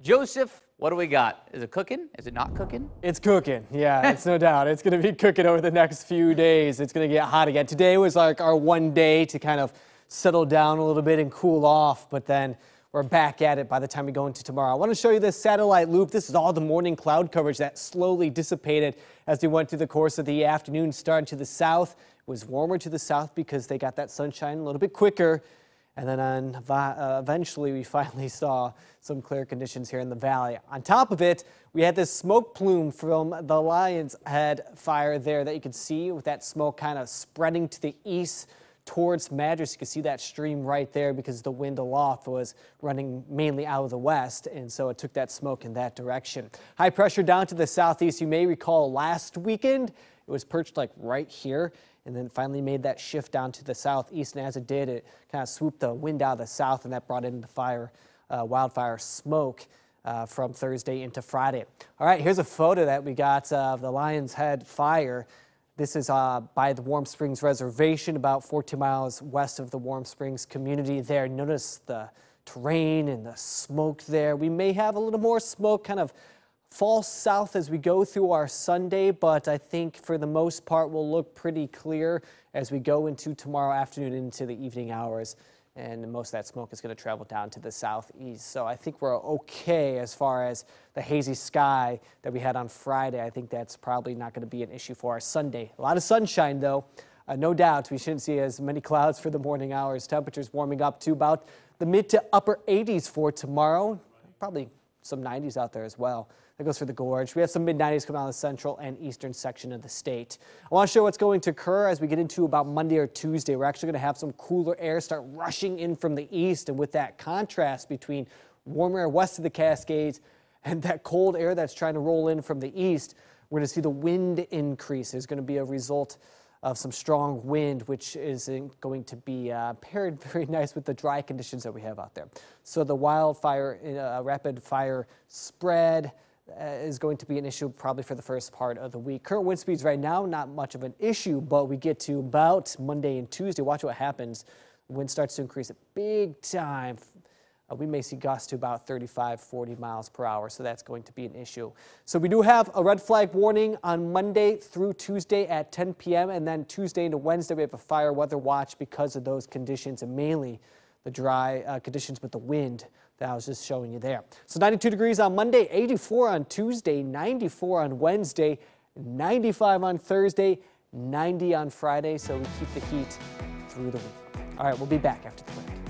Joseph, what do we got? Is it cooking? Is it not cooking? It's cooking. Yeah, it's no doubt. It's going to be cooking over the next few days. It's going to get hot again. Today was like our one day to kind of settle down a little bit and cool off, but then we're back at it by the time we go into tomorrow. I want to show you this satellite loop. This is all the morning cloud coverage that slowly dissipated as we went through the course of the afternoon. Starting to the south, it was warmer to the south because they got that sunshine a little bit quicker. And then on, uh, eventually we finally saw some clear conditions here in the valley. On top of it, we had this smoke plume from the Lion's Head fire there that you can see with that smoke kind of spreading to the east towards Madras. You can see that stream right there because the wind aloft was running mainly out of the west, and so it took that smoke in that direction. High pressure down to the southeast. You may recall last weekend it was perched like right here and then finally made that shift down to the southeast. And as it did, it kind of swooped the wind out of the south, and that brought in the fire, uh, wildfire smoke. Uh, from Thursday into Friday. All right, here's a photo that we got of the Lionshead fire. This is uh, by the Warm Springs Reservation, about 14 miles west of the Warm Springs community there. Notice the terrain and the smoke there. We may have a little more smoke kind of fall south as we go through our Sunday, but I think for the most part we'll look pretty clear as we go into tomorrow afternoon into the evening hours. And most of that smoke is going to travel down to the southeast. So I think we're okay as far as the hazy sky that we had on Friday. I think that's probably not going to be an issue for our Sunday. A lot of sunshine, though. Uh, no doubt we shouldn't see as many clouds for the morning hours. Temperatures warming up to about the mid to upper 80s for tomorrow. Probably some 90s out there as well. That goes for the gorge. We have some mid 90s coming out of the central and eastern section of the state. I want to show what's going to occur as we get into about Monday or Tuesday. We're actually going to have some cooler air start rushing in from the east. And with that contrast between warmer air west of the Cascades and that cold air that's trying to roll in from the east, we're going to see the wind increase. There's going to be a result of some strong wind, which is going to be uh, paired very nice with the dry conditions that we have out there. So the wildfire, uh, rapid fire spread, uh, is going to be an issue probably for the first part of the week. Current wind speeds right now, not much of an issue, but we get to about Monday and Tuesday. Watch what happens. Wind starts to increase at big time. Uh, we may see gusts to about 35, 40 miles per hour, so that's going to be an issue. So we do have a red flag warning on Monday through Tuesday at 10 p.m. and then Tuesday into Wednesday we have a fire weather watch because of those conditions and mainly the dry uh, conditions with the wind that I was just showing you there. So 92 degrees on Monday, 84 on Tuesday, 94 on Wednesday, 95 on Thursday, 90 on Friday. So we keep the heat through the week. All right, we'll be back after the break.